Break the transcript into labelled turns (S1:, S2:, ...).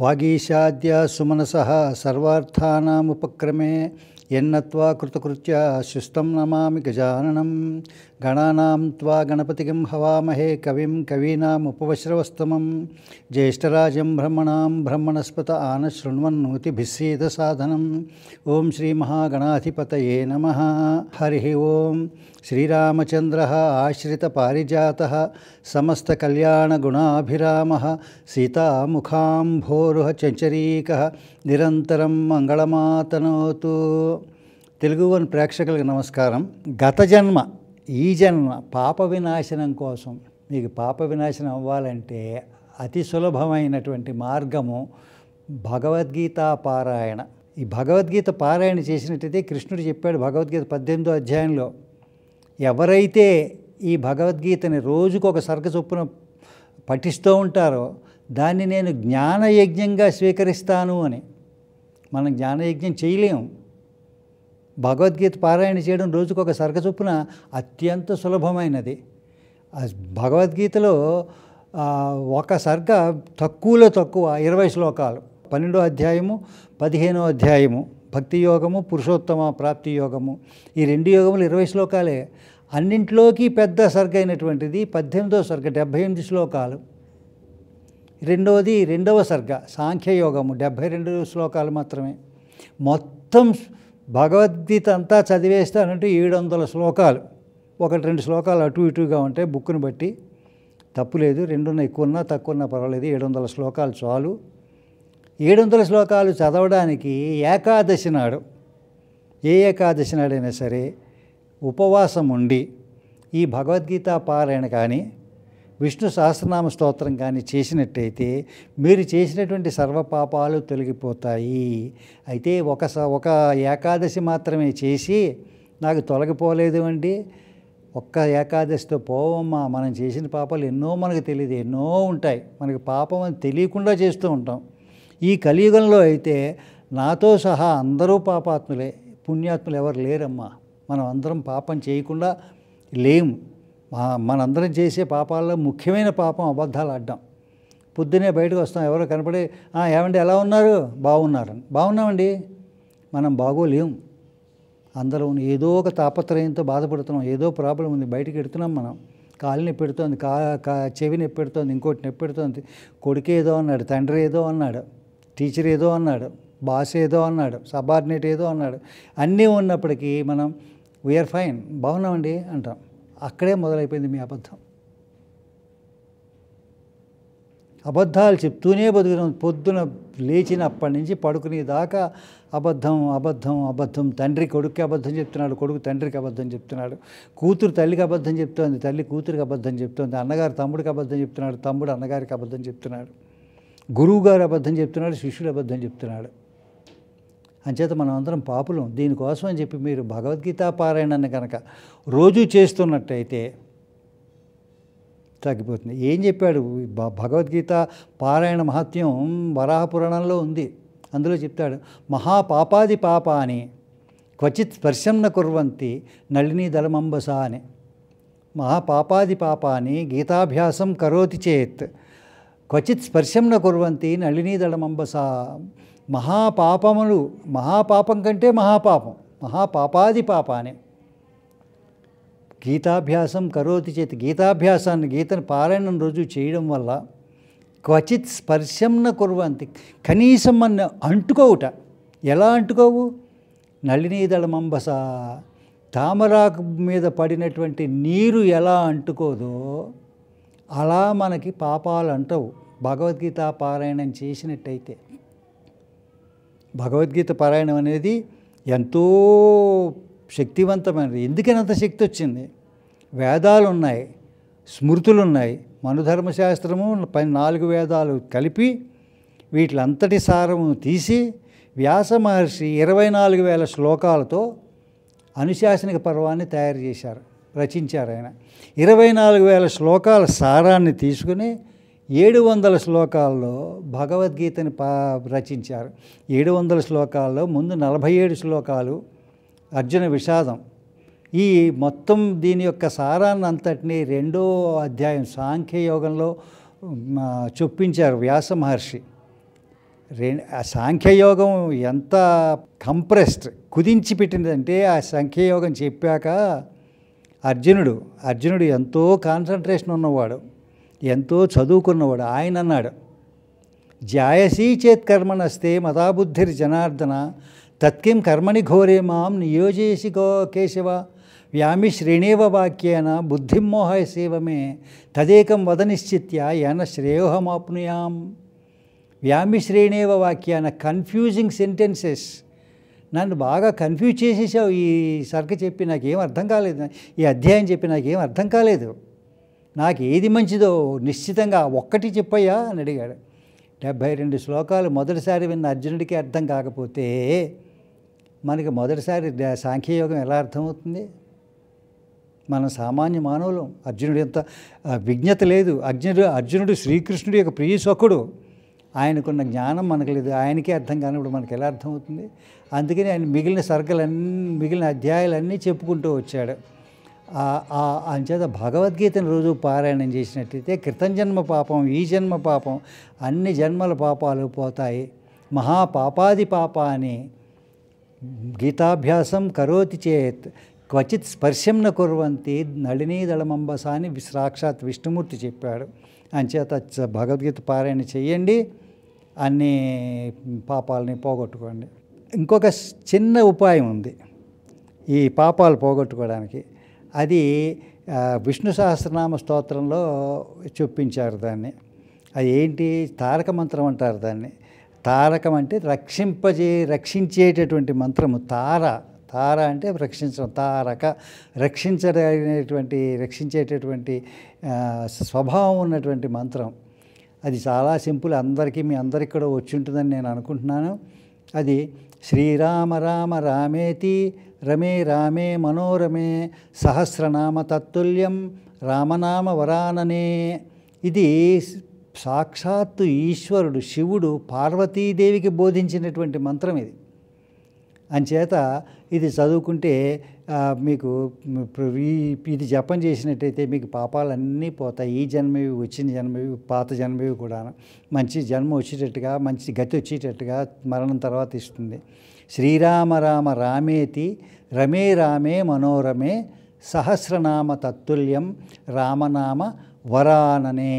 S1: वागीशाद्या सुमनसः सर्वार्थानाम् उपक्रमे यन्नत्वा कृतकृत्या शिस्तं नमामि गजाननं। गणानां त्वा गणपतिगं हवामहे कविं कवीनाम् उपवश्रवस्तमं ज्येष्ठराजं ब्रह्मणां ब्रह्मणस्पत आनशृण्वन्नोतिभिस्सीदसाधनम् ॐ श्रीमहागणाधिपतये नमः। हरिः ॐ श्रीरामचन्द्रः आश्रितपारिजातः। समस्तकल्याणगुणाभिरामः। सीतामुखाम्भोरुह चञ्चरीकः निरन्तरं मङ्गलमातनोतु। చంచరీక తెలుగు వన్ ప్రేక్షకులకు నమస్కారం. గత జన్మ ఈ జన్మ పాప వినాశనం కోసం మీకు పాప వినాశనం అవ్వాలంటే అతి సులభమైనటువంటి మార్గము భగవద్గీత పారాయణ. ఈ భగవద్గీత పారాయణ చేసినట్టయితే కృష్ణుడు చెప్పాడు భగవద్గీత పద్దెనిమిదో అధ్యాయంలో ఎవరైతే ఈ భగవద్గీతని రోజుకు ఒక సరుకు చొప్పున పఠిస్తూ ఉంటారో దాన్ని నేను జ్ఞానయజ్ఞంగా స్వీకరిస్తాను అని. మనం జ్ఞానయజ్ఞం చేయలేము భగవద్గీత పారాయణ చేయడం రోజుకు ఒక సర్గ చొప్పున అత్యంత సులభమైనది. భగవద్గీతలో ఒక సర్గ తక్కువలో తక్కువ ఇరవై శ్లోకాలు. పన్నెండో అధ్యాయము పదిహేనో అధ్యాయము భక్తి యోగము పురుషోత్తమ ప్రాప్తి యోగము. ఈ రెండు యోగములు ఇరవై శ్లోకాలే. అన్నింటిలోకి పెద్ద సర్గ అయినటువంటిది పద్దెనిమిదో సర్గ డెబ్భై ఎనిమిది శ్లోకాలు. రెండవది రెండవ సర్గ సాంఖ్యయోగము డెబ్భై రెండు శ్లోకాలు మాత్రమే. మొత్తం భగవద్గీత అంతా చదివేస్తానంటే ఏడు వందల శ్లోకాలు. ఒకటి రెండు శ్లోకాలు అటు ఇటుగా ఉంటాయి బుక్ను బట్టి తప్పులేదు రెండున్న ఎక్కువ ఉన్నా తక్కువ ఉన్నా పర్వాలేదు. ఏడు వందల శ్లోకాలు చాలు. ఏడు వందల శ్లోకాలు చదవడానికి ఏకాదశి నాడు ఏ ఏకాదశి నాడైనా సరే ఉపవాసం ఉండి ఈ భగవద్గీత పారాయణ కానీ విష్ణు సహస్రనామ స్తోత్రం కానీ చేసినట్టయితే మీరు చేసినటువంటి సర్వ పాపాలు తొలగిపోతాయి. అయితే ఒక స ఒక ఏకాదశి మాత్రమే చేసి నాకు తొలగిపోలేదు అండి. ఒక్క ఏకాదశితో పోవమ్మా మనం చేసిన పాపాలు ఎన్నో మనకు తెలియదు ఎన్నో ఉంటాయి. మనకి పాపం అని తెలియకుండా చేస్తూ ఉంటాం. ఈ కలియుగంలో అయితే నాతో సహా అందరూ పాపాత్ములే పుణ్యాత్ములు ఎవరు లేరమ్మా. మనం అందరం పాపం చేయకుండా లేము. మనందరం చేసే పాపాల్లో ముఖ్యమైన పాపం అబద్ధాలు ఆడడం. పొద్దునే బయటకు వస్తాం ఎవరో కనపడి ఏమండి ఎలా ఉన్నారు? బాగున్నారని. బాగున్నామండి మనం బాగోలేం. అందరం ఏదో ఒక తాపత్రయంతో బాధపడుతున్నాం ఏదో ప్రాబ్లం ఉంది బయటకు ఎడుతున్నాం మనం. కాలు నొప్పెడుతోంది కా కా చెవి నొప్పిడుతోంది ఇంకోటి నొప్పెడుతోంది కొడుకు ఏదో అన్నాడు తండ్రి ఏదో అన్నాడు టీచర్ ఏదో అన్నాడు బాస్ ఏదో అన్నాడు సబార్డినేట్ ఏదో అన్నాడు. అన్నీ ఉన్నప్పటికీ మనం వీఆర్ ఫైన్ బాగున్నామండి అంటాం. అక్కడే మొదలైపోయింది మీ అబద్ధం. అబద్ధాలు చెప్తూనే బతుకుతాం. పొద్దున లేచినప్పటి నుంచి పడుకునే దాకా అబద్ధం అబద్ధం అబద్ధం. తండ్రి కొడుక్కి అబద్ధం చెప్తున్నాడు కొడుకు తండ్రికి అబద్ధం చెప్తున్నాడు. కూతురు తల్లికి అబద్ధం చెప్తోంది తల్లి కూతురికి అబద్ధం చెప్తోంది. అన్నగారు తమ్ముడికి అబద్ధం చెప్తున్నాడు తమ్ముడు అన్నగారికి అబద్ధం చెప్తున్నాడు. గురువుగారు అబద్ధం చెప్తున్నాడు శిష్యుడు అబద్ధం చెప్తున్నాడు. అంచేత మనం అందరం పాపులం. దీనికోసం అని చెప్పి మీరు భగవద్గీత పారాయణాన్ని కనుక రోజు చేస్తున్నట్టయితే తగ్గిపోతుంది. ఏం చెప్పాడు? భ- భగవద్గీత పారాయణ మహత్యం వరాహపురాణంలో ఉంది. అందులో చెప్తాడు మహాపాపాది పాప అని క్వచిత్ స్పర్శం న కుర్వంతి నళిని దళమంబస అని. మహాపాపాది పాపాని గీతాభ్యాసం కరోతి చేత్ క్వచిత్ స్పర్శం న కుర్వంతి నళిని దళమంబస మహాపాపములు మహాపాపం కంటే మహాపాపం మహాపాపాది పాపానే. గీతాభ్యాసం కరోతి చేతి గీతాభ్యాసాన్ని గీతను పారాయణం రోజు చేయడం వల్ల క్వచిత్ స్పర్శంన కుర్వంతి కనీసం మన అంటుకోవుట. ఎలా అంటుకోవు? నళినీదళమంబస తామరాకు మీద పడినటువంటి నీరు ఎలా అంటుకోదో అలా మనకి పాపాలు అంటవు. భగవద్గీత పారాయణం చేసినట్టయితే. భగవద్గీత పారాయణం అనేది ఎంతో శక్తివంతమైనది. ఎందుకని అంత శక్తి వచ్చింది? వేదాలు ఉన్నాయి స్మృతులు ఉన్నాయి మనుధర్మశాస్త్రము పై నాలుగు వేదాలు కలిపి వీటిలంతటి సారము తీసి వ్యాస మహర్షి ఇరవై నాలుగు వేల శ్లోకాలతో అనుశాసనిక పర్వాన్ని తయారు చేశారు రచించారు ఆయన. ఇరవై నాలుగు వేల శ్లోకాల సారాన్ని తీసుకుని ఏడు వందల శ్లోకాల్లో భగవద్గీతని పా రచించారు. ఏడు వందల శ్లోకాల్లో ముందు నలభై ఏడు శ్లోకాలు అర్జున విషాదం. ఈ మొత్తం దీని యొక్క సారాన్ని అంతటినీ రెండో అధ్యాయం సాంఖ్యయోగంలో మ, చొప్పించారు వ్యాస మహర్షి. రే సాంఖ్యయోగం ఎంత కంప్రెస్డ్ కుదించి పెట్టిందంటే ఆ సాంఖ్యయోగం చెప్పాక అర్జునుడు అర్జునుడు ఎంతో కాన్సన్ట్రేషన్ ఉన్నవాడు. ఎంతో చదువుకున్నవాడు. ఆయన అన్నాడు జాయసీ చేత్ కర్మణస్తే మతాబుద్ధిర్ జనార్దన తత్కిం కర్మణి ఘోరే మాం నియోజయసి గో కేశవ వ్యామి శ్రేణేవ వాక్యేన బుద్ధిమోహయ సేవమే తదేకం వద నిశ్చిత్య ఏన శ్రేయోహమాప్నుయాం. వ్యామి శ్రేణేవ వాక్యాన కన్ఫ్యూజింగ్ సెంటెన్సెస్ నన్ను బాగా కన్ఫ్యూజ్ చేసేసావు. ఈ సరుకు చెప్పి నాకేం అర్థం కాలేదు. ఈ అధ్యాయం చెప్పి నాకేం అర్థం కాలేదు. నాకు ఏది మంచిదో నిశ్చితంగా ఒక్కటి చెప్పయ్యా అని అడిగాడు. డెబ్భై రెండు శ్లోకాలు మొదటిసారి విన్న అర్జునుడికి అర్థం కాకపోతే మనకి మొదటిసారి సాంఖ్యయోగం ఎలా అర్థమవుతుంది? మనం సామాన్య మానవులం. అర్జునుడు ఎంత విజ్ఞత లేదు. అర్జునుడు అర్జునుడు శ్రీకృష్ణుడి యొక్క ప్రియ సఖుడు ఆయనకున్న జ్ఞానం మనకు లేదు. ఆయనకే అర్థం కానప్పుడు మనకి ఎలా అర్థమవుతుంది? అందుకని ఆయన మిగిలిన సర్కలన్నీ మిగిలిన అధ్యాయాలన్నీ చెప్పుకుంటూ వచ్చాడు. అంచేత భగవద్గీతను రోజు పారాయణం చేసినట్టయితే కృతజన్మ పాపం ఈ జన్మ పాపం అన్ని జన్మల పాపాలు పోతాయి. మహాపాపాది పాప అని గీతాభ్యాసం కరోతి చేత్ క్వచిత్ స్పర్శం న కుర్వంతి నళినీదళమంబస అని సాక్షాత్ విష్ణుమూర్తి చెప్పాడు. అంచేత చ- భగవద్గీత పారాయణ చేయండి అన్ని పాపాలని పోగొట్టుకోండి. ఇంకొక చిన్న ఉపాయం ఉంది ఈ పాపాలు పోగొట్టుకోవడానికి. అది విష్ణు సహస్రనామ స్తోత్రంలో చూపించారు దాన్ని. అది ఏంటి? తారక మంత్రం అంటారు దాన్ని. తారకం అంటే రక్షింపజే రక్షించేటటువంటి మంత్రము. తార తార అంటే రక్షించడం తారక రక్షించదగినటువంటి రక్షించేటటువంటి స్వభావం ఉన్నటువంటి మంత్రం. అది చాలా సింపుల్. అందరికీ మీ అందరికీ కూడా వచ్చి ఉంటుందని నేను అనుకుంటున్నాను. అది శ్రీరామ రామ రామేతి రమే రామే మనోరమే సహస్రనామ తత్తుల్యం రామనామ వరాననే. ఇది సాక్షాత్తు ఈశ్వరుడు శివుడు పార్వతీదేవికి బోధించినటువంటి మంత్రం ఇది. అంచేత ఇది చదువుకుంటే మీకు ఇది జపం చేసినట్టయితే మీకు పాపాలన్నీ పోతాయి. ఈ జన్మవి వచ్చిన జన్మవి పాత జన్మవి కూడా మంచి జన్మ వచ్చేటట్టుగా మంచి గతి వచ్చేటట్టుగా మరణం తర్వాత ఇస్తుంది. శ్రీరామ రామ రామేతి రమే రామే మనోరమే సహస్రనామ తత్తుల్యం రామనామ వరాననే